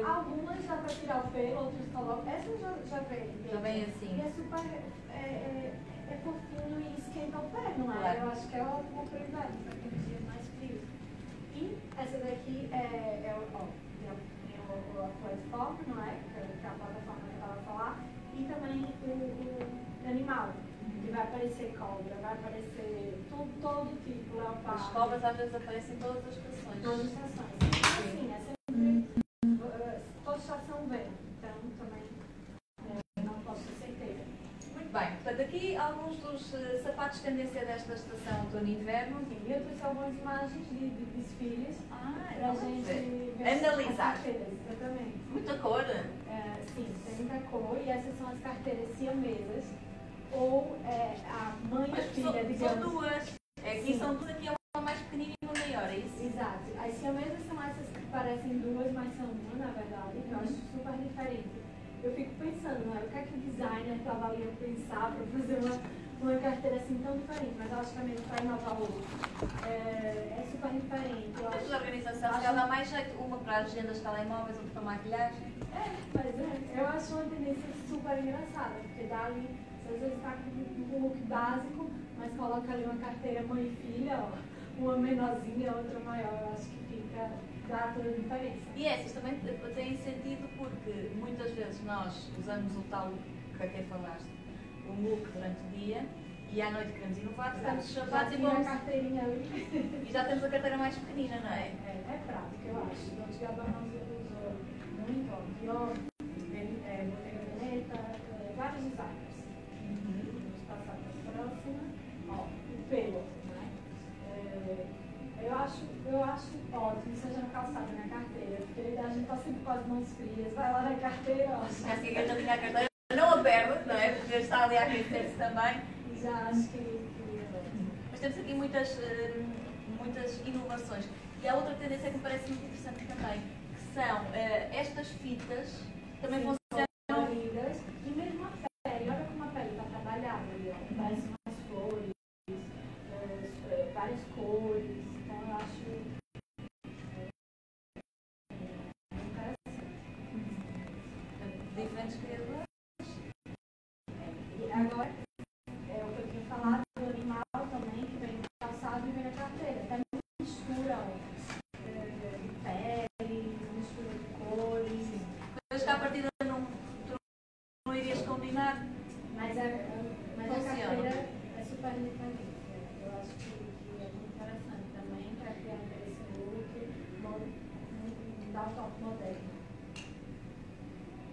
eu. Algumas dá pra tirar o pelo, outras colocam. Essa já, já vem. Já vem E assim. é super. É, é, é fofinho e esquenta o pé, não é? Claro. Eu acho que é ótima prioridade para aqueles dias mais frios. E essa daqui é, é o, ó, tem o- tem o, o platform, não é? Que é que é a plataforma que eu estava a falar. E também o, o animal. Que vai aparecer cobra, vai aparecer todo, todo tipo, leopardo. As cobras às vezes aparecem em todas as estações. Todas as estações. Então, assim, é sempre. eh, Toda estação vem. Então também eh, não posso ter certeza. Muito bem, portanto, aqui alguns dos eh, sapatos tendência desta estação e inverno. Enfim, eu trouxe algumas imagens de, de desfiles Ah, para a gente ver. ver as Analisar. carteiras. Exatamente. Muita cor. É, sim, tem muita cor e essas são as carteiras siamesas ou é, a mãe e filha, são, são digamos. duas. Aqui Sim. são duas, aqui é uma mais pequenina e uma maior, é isso? Exato. As siamesas são essas que parecem duas, mas são uma, na verdade, que eu acho super diferente. Eu fico pensando, né, o que é que o designer estava ali a pensar para fazer uma, uma carteira assim tão diferente, mas eu acho que também para inovar o look. É, é super diferente. Eu acho organização, calhar dá mais jeito. Uma para agendas telemóveis, outra para maquilhagem. É, mas é, eu acho uma tendência super engraçada, porque dá ali, às vezes está com um look básico, mas coloca ali uma carteira mãe e filha, ó, uma menorzinha, outra maior, eu acho que fica, dá toda a diferença. E essas também te- têm sentido porque muitas vezes nós usamos o tal que até falaste, o look durante o dia e à noite queremos inovar, estamos Já chamados e a vamos. E já temos a carteira mais pequenina, não é? É, é prático, eu acho. Dolce Gabbana usou muito, ó, Dior, Ben- é, Bottega Veneta, é, vários designers. A sempre com as mãos frias, vai lá na carteira, ó, Já se agarradinha à carteira, não a perde, não é? Porque está ali a aquecer-se também. já acho que, que. Mas temos aqui muitas, eh, muitas inovações. E há outra tendência que me parece muito interessante também, que são eh, estas fitas também Sim, funcionam. E mesmo a pele, olha como a pele está trabalhada ali, ó. Diferentes criadores. E agora, é o que eu tinha falado do animal também, que vem calçado e vem na carteira. Até mistura ó, eh, de peles, mistura de cores. Mas que à partida não, tu não irias combinar. Mas a, a- mas a carteira é super diferente. Eu acho que, que é muito interessante também para criar esse look, mo- dar um toque moderno.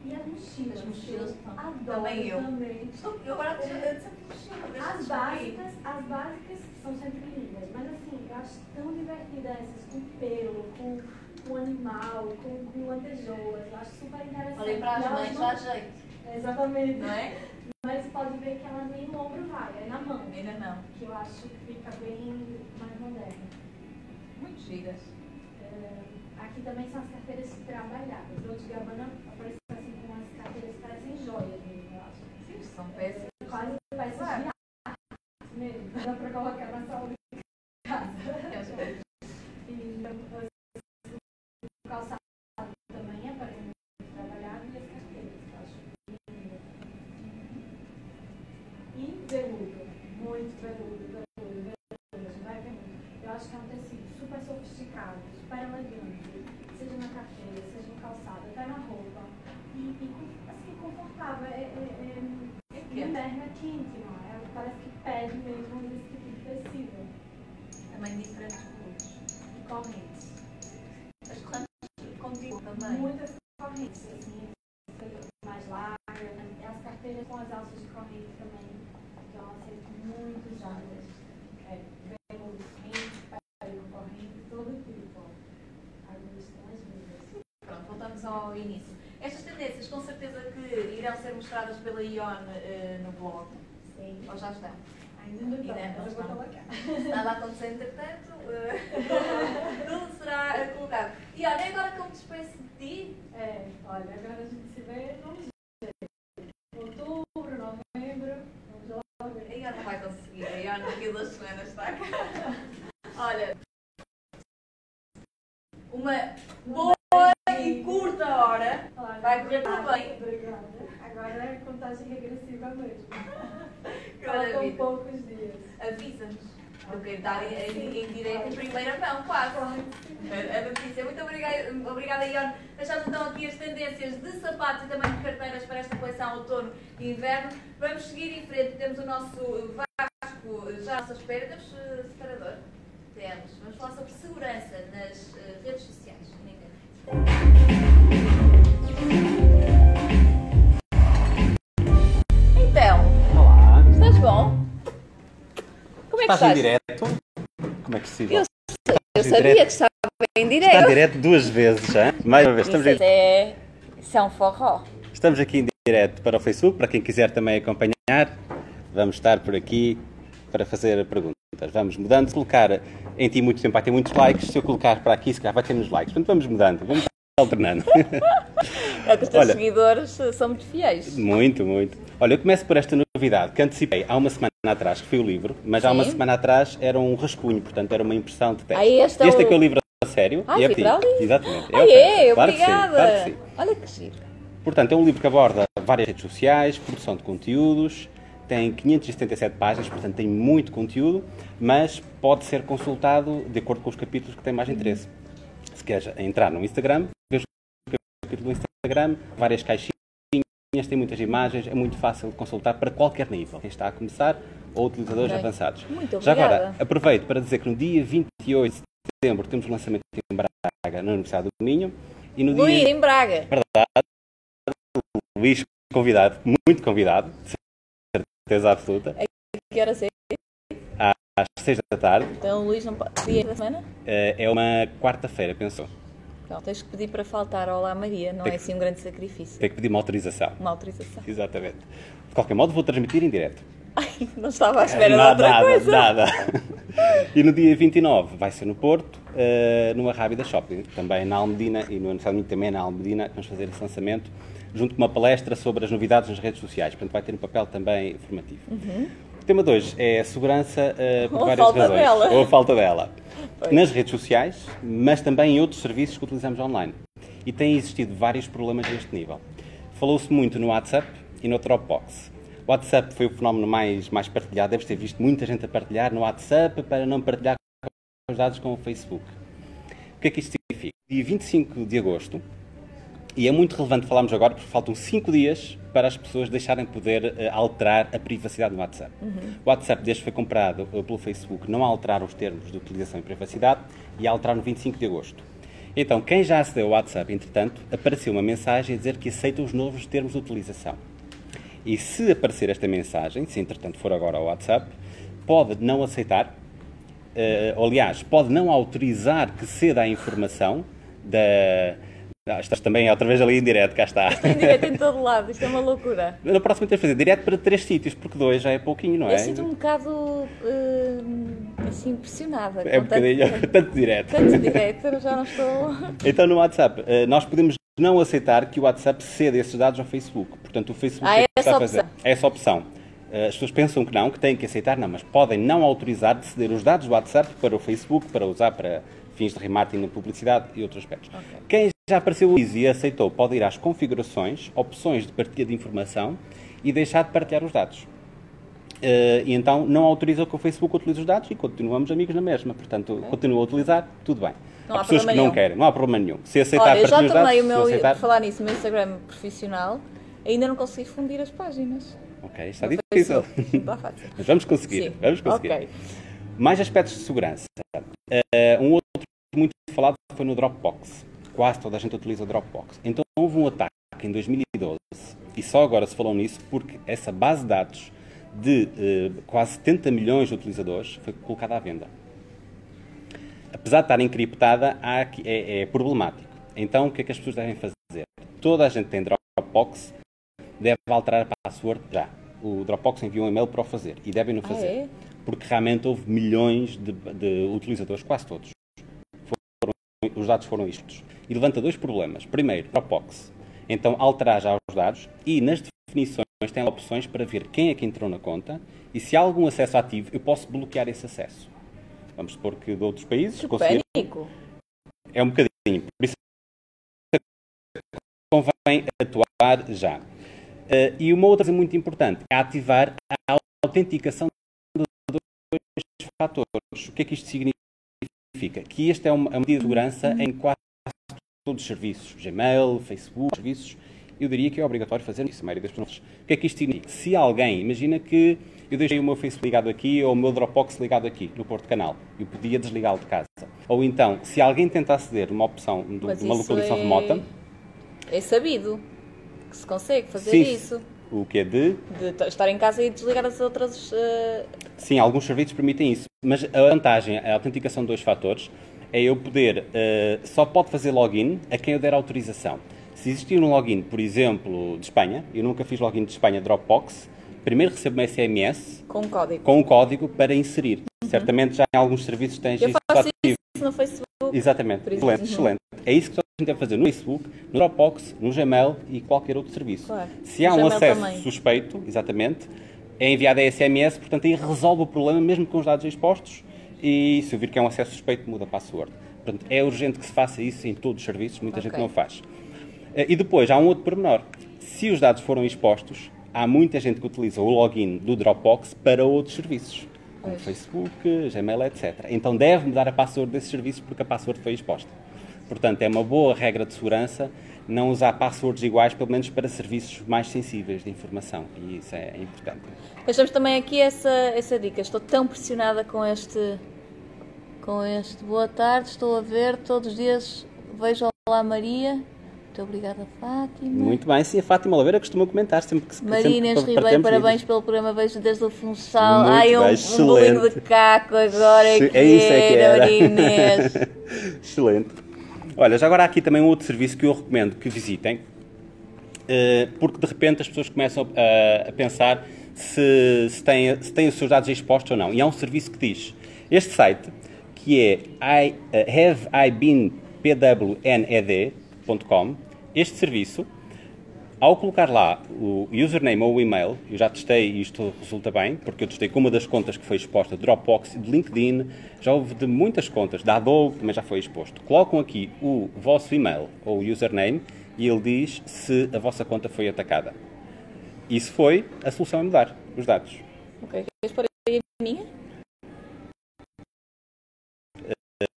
E as mochilas? As mochilas, eu adoro também eu. também. Eu agora estou sempre mochila. As básicas, as básicas são sempre lindas, mas assim, eu acho tão divertida essas com pelo, com, com animal, com, com lantejoulas. Eu acho super interessante. Olhem para as mães, não- dá jeito, Exatamente. não é? Mas pode ver que ela nem no ombro vai, é na mão. Ainda não. Que eu acho que fica bem mais moderno. Muito giras. É, aqui também são as carteiras trabalhadas. Dolce Gabbana aparece Dá pra colocar na sala de casa. E o calçado também aparece muito trabalhado e as carteiras, que acho linda. E veludo, muito veludo, vai ver muito. Eu acho que é um tecido super sofisticado, super elegante, seja na carteira, seja no calçado, até na roupa. E, e com- assim, confortável. É, é, é, É no que é. inverno é quente, não é? Parece que pede mesmo esse tipo de tecido. Também diferentes cores. E correntes. As correntes também. Muitas correntes, assim, mais largas. As carteiras com as alças de corrente também estão a ser muito usadas. É, veludo quente, com corrente, todo tipo. Algumas estão as mesmas. Pronto, voltamos ao início. Estas tendências com certeza que irão ser mostradas pela Ion eh, no blog. Sim. Ou já estão? Ainda não não mas eu vou estão. colocar. Nada acontecer entretanto, eh, tudo será colocado. E olha, agora como despeço de ti, É, olha, agora a gente se vê vamos ver. Outubro, novembro, vamos lá ver. a Ion não vai conseguir, a Ion daqui a duas semanas está cá. Olha, uma boa e curta hora Vai correr tudo bem. Obrigada. Agora é contagem regressiva mesmo. Maravilha. Faltam poucos dias. Estar em, em, em direto em primeira mão, quase. A Patrícia, muito obrigada, obrigada Ione. Deixamos então aqui as tendências de sapatos e também de carteiras para esta coleção outono e inverno. Vamos seguir em frente, temos o nosso Vasco já à nossa espera. Temos uh, separador? Temos. Vamos falar sobre segurança nas uh, redes sociais. Então, é que Estás em direto? Como é que se diz? Eu Eu Estás em sabia direto? que estava em Está em direto. direto duas vezes já. Mais uma vez. Estamos, Isso em- é, isso é um forró. estamos aqui em direto para o Facebook. Para quem quiser também acompanhar, vamos estar por aqui para fazer perguntas. Vamos mudando. Se colocar em ti muito tempo vai ter muitos likes. Se eu colocar para aqui, se calhar vai ter menos likes. Portanto, vamos mudando. Vamos alternando. É que os teus Olha. seguidores são muito fiéis. Muito, muito. Olha, eu começo por esta novidade que antecipei há uma semana atrás, que foi o livro, mas há uma Sim. semana atrás era um rascunho, portanto era uma impressão de teste. Ah, este é este é o- que é o livro a sério. Ah, e é para ali? Exatamente. Ah, o é? claro que sim, Obrigada. claro que sim. Olha que giro. Portanto, é um livro que aborda várias redes sociais, produção de conteúdos, tem 577 páginas, portanto tem muito conteúdo, mas pode ser consultado de acordo com os capítulos que têm mais interesse. Se queres entrar no Instagram, vês o capítulo do Instagram, várias caixinhas, tem muitas imagens, é muito fácil de consultar para qualquer nível. Quem está a começar ou utilizadores Ok. avançados. Muito Já agora, aproveito para dizer que no dia 28 de setembro temos o lançamento em Braga, na Universidade do Minho, e no Luís, dia em Braga. Luís convidado, muito convidado, de certeza absoluta, Que hora sei? Às 6 da tarde. Então, Luís, não pode. Dia da semana? Eh, É uma quarta-feira, pensou. Não, tens que pedir para faltar. Olá, Maria. Não é assim um grande sacrifício. Tem que pedir uma autorização. Uma autorização. Exatamente. De qualquer modo, vou transmitir em direto. Ai, não estava à espera de nada, outra nada, coisa. nada. E no dia 29 vai ser no Porto, eh, numa Rábida Shopping, também na Almedina e no Aniversário também na Almedina, vamos fazer esse lançamento, junto com uma palestra sobre as novidades nas redes sociais, portanto vai ter um papel também formativo. O tema 2 é a segurança eh, por Ou várias falta razões. dela. Ou a falta dela. Pois. Nas redes sociais, mas também em outros serviços que utilizamos online. E têm existido vários problemas deste nível. Falou-se muito no WhatsApp e no Dropbox. O WhatsApp foi o fenómeno mais, mais partilhado. Deves ter visto muita gente a partilhar no WhatsApp para não partilhar os dados com o Facebook. O que é que isto significa? Dia 25 de agosto, e é muito relevante falarmos agora porque faltam 5 dias para as pessoas deixarem de poder eh, alterar a privacidade do WhatsApp. O WhatsApp, desde que foi comprado eh, pelo Facebook, não alteraram os termos de utilização e privacidade e alteraram no 25 de agosto. Então, quem já acedeu ao WhatsApp, entretanto, apareceu uma mensagem a dizer que aceita os novos termos de utilização. E se aparecer esta mensagem, se entretanto for agora ao WhatsApp, pode não aceitar, ou, aliás, pode não autorizar que ceda a informação da. Ah, estás também outra vez ali em direto, cá está. Em direto em todo lado. Isto é uma loucura. Na próxima tens de fazer direto para três sítios, porque dois já é pouquinho, não é? Eu sinto um bocado eh, assim impressionada. É um com tanto- bocadinho, tanto direto. Tanto direto, já não estou. Então no WhatsApp, eh, nós podemos não aceitar que o WhatsApp ceda esses dados ao Facebook. Portanto, o Facebook Ah, é está essa a fazer? É essa opção. Eh, As pessoas pensam que não, que têm que aceitar, não, mas podem não autorizar de ceder os dados do WhatsApp para o Facebook, para usar para fins de remarketing na publicidade e outros aspectos. Ok. Quem já apareceu o Easy e aceitou pode ir às configurações, opções de partilha de informação e deixar de partilhar os dados. Eh, e então não autoriza que o Facebook utilize os dados e continuamos amigos na mesma. Portanto, continua a utilizar, tudo bem. Não há há pessoas que não nenhum. querem, não há problema nenhum. Se aceitar Olha, eu já partilhar os dados, tornei o não meu. aceitar, Falar nisso, o meu Instagram profissional. Ainda não consegui fundir as páginas. ok, está No difícil. Não está fácil. Mas vamos conseguir, Sim. vamos conseguir. Ok. Mais aspectos de segurança. Eh, um outro muito falado foi no Dropbox. Quase toda a gente utiliza Dropbox. Então houve um ataque em 2012 e só agora se falou nisso porque essa base de dados de eh, quase 70 milhões de utilizadores foi colocada à venda. Apesar de estar encriptada, há é, é problemático. Então o que é que as pessoas devem fazer? Toda a gente tem Dropbox deve alterar a password já. O Dropbox enviou um e-mail para o fazer e devem o Ah, fazer é? porque realmente houve milhões de, de utilizadores, quase todos. Os dados foram istos. E levanta dois problemas. Primeiro, Dropbox. Então, alterar já os dados e nas definições tem opções para ver quem é que entrou na conta e se há algum acesso ativo, eu posso bloquear esse acesso. Vamos supor que de outros países Que conseguir. pânico. É um bocadinho. Por isso convém atuar já. Uh, e uma outra coisa muito importante é ativar a autenticação dos dois fatores. O que é que isto significa? Que este é uma, é uma medida de segurança em quase todos os serviços, Gmail, Facebook, serviços, eu diria que é obrigatório fazer isso, a maioria das pessoas. O que é que isto significa? Se alguém, imagina que eu deixei o meu Facebook ligado aqui ou o meu Dropbox ligado aqui, no Porto Canal, eu podia desligá-lo de casa. Ou então, se alguém tenta aceder uma opção de, de uma localização é... remota... É sabido que se consegue fazer sim, isso. O que é de? De estar em casa e desligar as outras... Uh... Sim, alguns serviços permitem isso. Mas a vantagem, a autenticação de dois fatores, é eu poder... Uh, só pode fazer login a quem eu der autorização. Se existir um login, por exemplo, de Espanha, eu nunca fiz login de Espanha Dropbox, primeiro recebo um SMS com um código, com um código para inserir. Uhum. Certamente já em alguns serviços tens eu isso faço ativo. isso no Facebook. Exatamente. Excelente, uhum. excelente. É isso que a gente deve fazer no Facebook, no Dropbox, no Gmail e qualquer outro serviço. Claro. Se há no um Gmail acesso também. suspeito, exatamente, é enviado a SMS, portanto aí resolve o problema mesmo com os dados expostos e se eu vir que é um acesso suspeito, muda a password. Portanto, é urgente que se faça isso em todos os serviços, muita okay. gente não faz. Eh, e depois, há um outro pormenor. Se os dados foram expostos, há muita gente que utiliza o login do Dropbox para outros serviços, como pois. Facebook, Gmail, etc. Então deve mudar a password desses serviços porque a password foi exposta. Portanto, é uma boa regra de segurança não usar passwords iguais, pelo menos para serviços mais sensíveis de informação. E isso é importante. Deixamos também aqui essa, essa dica. Estou tão pressionada com este, com este. Boa tarde, estou a ver todos os dias. Vejo Olá Maria. Muito obrigada, Fátima. Muito bem, sim, a Fátima Oliveira costuma comentar sempre que se Maria Inês Ribeiro, parabéns pelo programa, vejo desde o Funchal. Muito Ai, um, bem, um bolinho de caco agora é que é isso é que era. Maria Inês. excelente. Olha, já agora há aqui também um outro serviço que eu recomendo que visitem, eh, porque de repente as pessoas começam a, a pensar se, se, têm, se têm os seus dados expostos ou não. E há um serviço que diz, este site, que é I, uh, Have I Been PWNED.com, este serviço, ao colocar lá o username ou o e-mail, eu já testei e isto resulta bem, porque eu testei com uma das contas que foi exposta, Dropbox, de LinkedIn, já houve de muitas contas, da Adobe também já foi exposto. Colocam aqui o vosso e-mail ou username e ele diz se a vossa conta foi atacada. E se foi, a solução é mudar os dados. Ok, queres pôr aí a minha?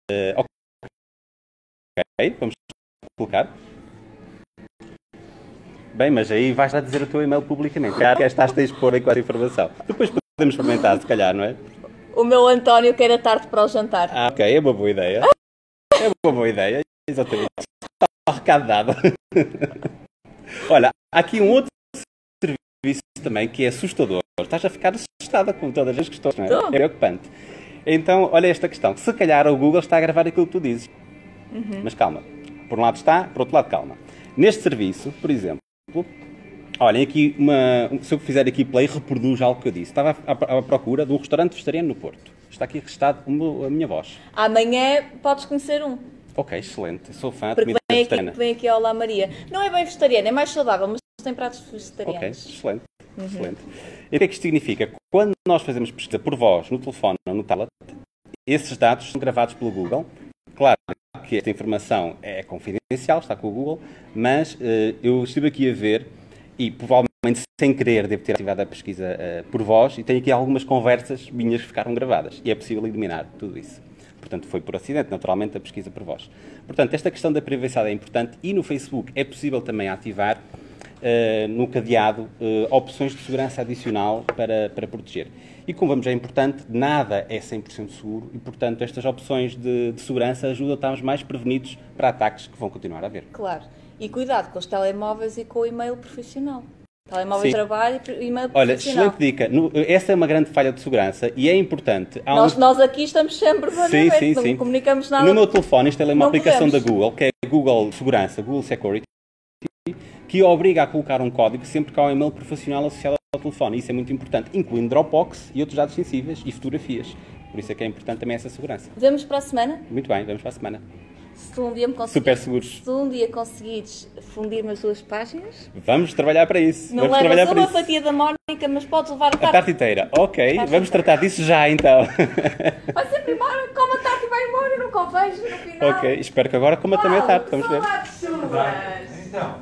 Uh, ok, vamos colocar. Bem, mas aí vais lá dizer o teu e-mail publicamente. Já que estás a expor aí com a informação. Depois podemos experimentar, se calhar, não é? O meu António quer a tarde para o jantar. Ah, ok, é uma boa ideia. É uma boa ideia, exatamente. Está o recado dado. Olha, há aqui um outro serviço também que é assustador. Estás a ficar assustada com todas as questões, não é? Tô. É preocupante. Então, olha esta questão. Se calhar o Google está a gravar aquilo que tu dizes. Uhum. Mas calma. Por um lado está, por outro lado calma. Neste serviço, por exemplo, Olhem, aqui uma, se eu fizer aqui play, reproduz algo que eu disse. Estava à, à procura de um restaurante vegetariano no Porto. Está aqui registado a minha voz. Amanhã podes conhecer um. Ok, excelente. Sou fã de Porque comida vem vegetariana. aqui, vem aqui ao Maria. Não é bem vegetariano, é mais saudável, mas tem pratos Ok, vegetarianos. excelente. excelente. E o que é que isto significa? Quando nós fazemos pesquisa por voz, no telefone ou no tablet, esses dados são gravados pelo Google. Claro que esta informação é confidencial, está com o Google, mas eh, eu estive aqui a ver e provavelmente sem querer devo ter ativado a pesquisa eh, por voz e tenho aqui algumas conversas minhas que ficaram gravadas e é possível eliminar tudo isso. Portanto, foi por acidente, naturalmente, a pesquisa por voz. Portanto, esta questão da privacidade é importante e no Facebook é possível também ativar eh, no cadeado eh, opções de segurança adicional para, para proteger. E como vamos, é importante, nada é 100% seguro e, portanto, estas opções de, de segurança ajudam a estarmos mais prevenidos para ataques que vão continuar a haver. Claro. E cuidado com os telemóveis e com o e-mail profissional. Telemóvel Sim. de trabalho e e-mail Olha, excelente dica. No- essa é uma grande falha de segurança e é importante. Há Nós, um- nós aqui estamos sempre Sim, sim, não sim. comunicamos nada. No meu telefone instalei uma Não aplicação podemos. da Google, que é Google Segurança, Google Security, que obriga a colocar um código sempre que há um e-mail profissional associado ao telefone. Isso é muito importante, incluindo Dropbox e outros dados sensíveis e fotografias. Por isso é que é importante também essa segurança. Vemos para a semana? Muito bem, vamos para a semana. Se tu um dia me conseguires, Super seguros. se tu um dia conseguires fundir-me as duas páginas, Vamos trabalhar para isso. não vamos trabalhar levas para uma isso. fatia da Mónica, mas podes levar a A tarde. tarde inteira. Ok, Tarde vamos inteira. tratar disso já então. Vai sempre embora, come a tarde e vai embora, eu nunca o vejo no final. ok, espero que agora coma também a tarde. Vamos ver. Então,